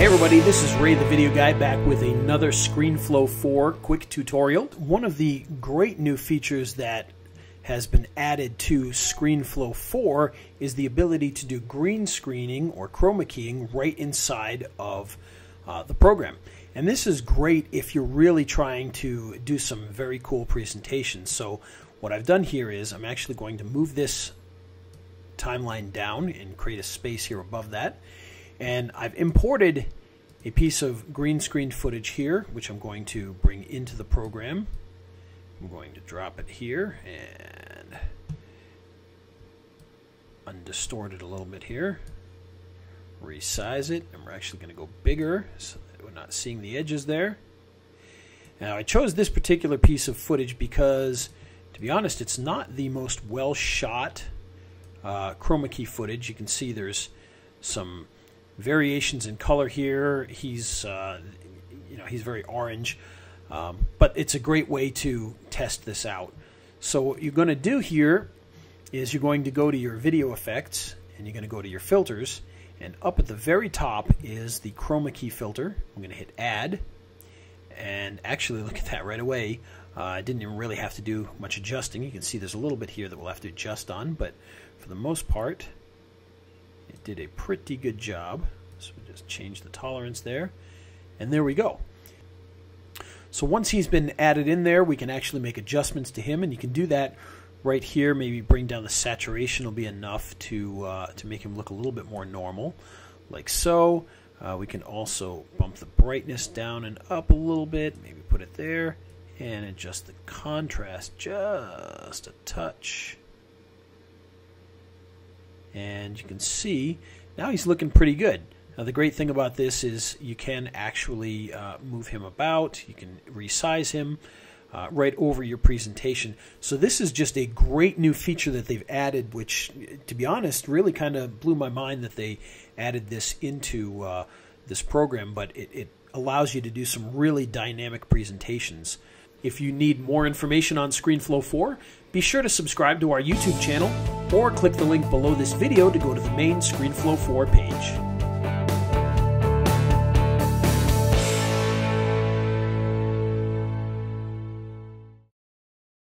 Hey everybody, this is Ray the Video Guy back with another ScreenFlow 4 quick tutorial. One of the great new features that has been added to ScreenFlow 4 is the ability to do green screening or chroma keying right inside of uh, the program. And this is great if you're really trying to do some very cool presentations. So what I've done here is I'm actually going to move this timeline down and create a space here above that. And I've imported a piece of green screen footage here, which I'm going to bring into the program. I'm going to drop it here and undistort it a little bit here. Resize it, and we're actually going to go bigger so that we're not seeing the edges there. Now, I chose this particular piece of footage because, to be honest, it's not the most well shot uh, chroma key footage. You can see there's some variations in color here. He's uh, you know he's very orange, um, but it's a great way to test this out. So what you're going to do here is you're going to go to your video effects and you're going to go to your filters and up at the very top is the chroma key filter. I'm going to hit add and actually look at that right away. Uh, I didn't even really have to do much adjusting. You can see there's a little bit here that we'll have to adjust on, but for the most part, it did a pretty good job. So we just change the tolerance there. And there we go. So once he's been added in there, we can actually make adjustments to him, and you can do that right here. Maybe bring down the saturation will be enough to uh, to make him look a little bit more normal, like so. Uh, we can also bump the brightness down and up a little bit, maybe put it there, and adjust the contrast just a touch. And you can see now he's looking pretty good. Now the great thing about this is you can actually uh, move him about, you can resize him uh, right over your presentation. So this is just a great new feature that they've added, which, to be honest, really kind of blew my mind that they added this into uh, this program. But it, it allows you to do some really dynamic presentations. If you need more information on ScreenFlow 4, be sure to subscribe to our YouTube channel or click the link below this video to go to the main ScreenFlow 4 page.